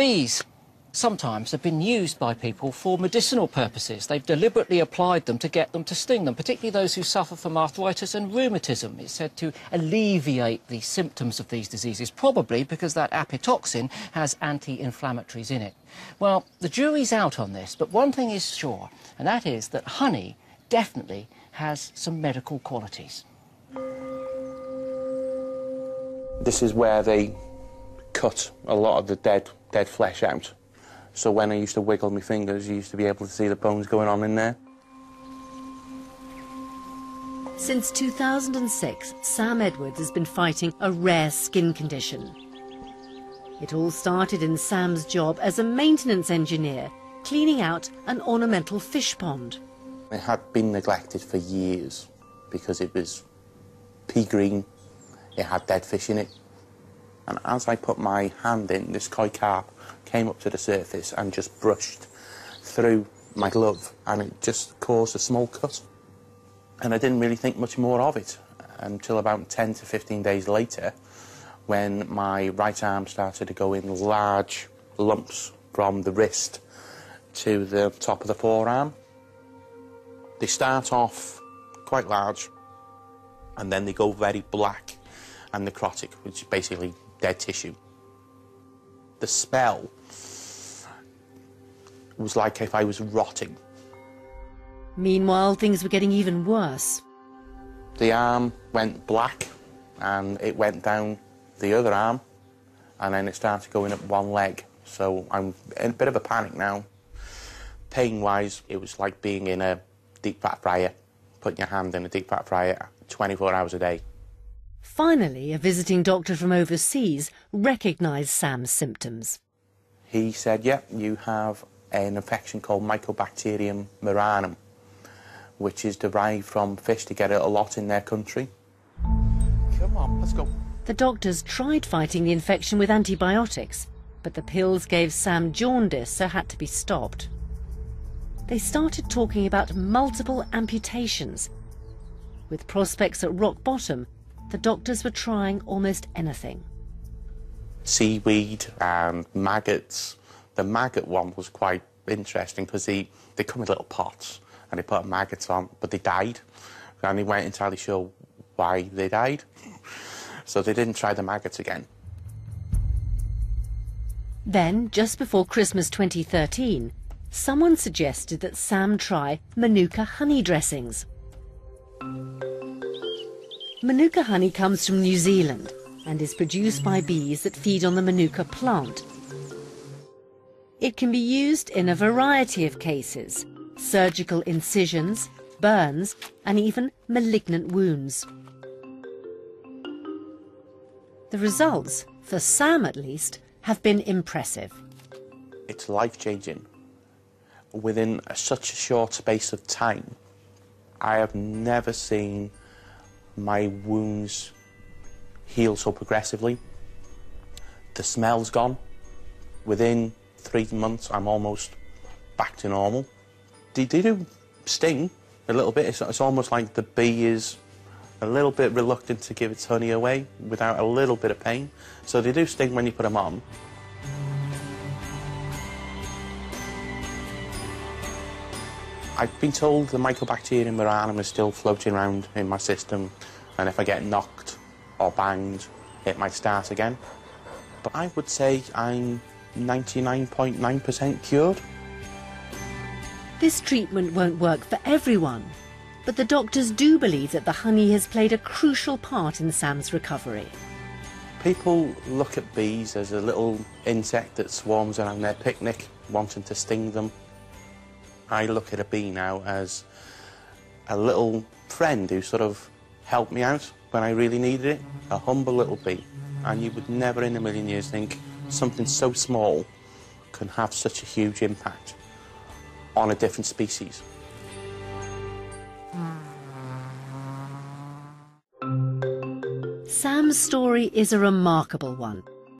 Bees sometimes have been used by people for medicinal purposes. They've deliberately applied them to get them to sting them, particularly those who suffer from arthritis and rheumatism. It's said to alleviate the symptoms of these diseases, probably because that apitoxin has anti-inflammatories in it. Well, the jury's out on this, but one thing is sure, and that is that honey definitely has some medical qualities. This is where they cut a lot of the dead, dead flesh out. So when I used to wiggle my fingers, you used to be able to see the bones going on in there. Since 2006, Sam Edwards has been fighting a rare skin condition. It all started in Sam's job as a maintenance engineer, cleaning out an ornamental fish pond. It had been neglected for years because it was pea green, it had dead fish in it. And as I put my hand in, this koi carp came up to the surface and just brushed through my glove and it just caused a small cut. And I didn't really think much more of it until about 10 to 15 days later when my right arm started to go in large lumps from the wrist to the top of the forearm. They start off quite large and then they go very black and necrotic, which is basically dead tissue. The smell was like if I was rotting. Meanwhile, things were getting even worse. The arm went black and it went down the other arm and then it started going up one leg. So I'm in a bit of a panic now. Pain-wise, it was like being in a deep fat fryer, putting your hand in a deep fat fryer 24 hours a day. Finally, a visiting doctor from overseas recognised Sam's symptoms. He said, yep, yeah, you have an infection called Mycobacterium marinum, which is derived from fish to get it a lot in their country. Come on, let's go. The doctors tried fighting the infection with antibiotics, but the pills gave Sam jaundice, so had to be stopped. They started talking about multiple amputations. With prospects at rock bottom, the doctors were trying almost anything. Seaweed and maggots. The maggot one was quite interesting because they, they come in little pots and they put maggots on, but they died. And they weren't entirely sure why they died. So they didn't try the maggots again. Then, just before Christmas 2013, someone suggested that Sam try Manuka honey dressings. Manuka honey comes from New Zealand and is produced by bees that feed on the Manuka plant. It can be used in a variety of cases, surgical incisions, burns and even malignant wounds. The results, for Sam at least, have been impressive. It's life-changing. Within such a short space of time, I have never seen my wounds heal so progressively. The smell's gone. Within three months, I'm almost back to normal. They, they do sting a little bit. It's, it's almost like the bee is a little bit reluctant to give its honey away without a little bit of pain. So they do sting when you put them on. I've been told the Mycobacterium maranum is still floating around in my system, and if I get knocked or banged, it might start again. But I would say I'm 99.9% cured. This treatment won't work for everyone, but the doctors do believe that the honey has played a crucial part in Sam's recovery. People look at bees as a little insect that swarms around their picnic, wanting to sting them. I look at a bee now as a little friend who sort of helped me out when I really needed it, a humble little bee. And you would never in a million years think something so small can have such a huge impact on a different species. Sam's story is a remarkable one.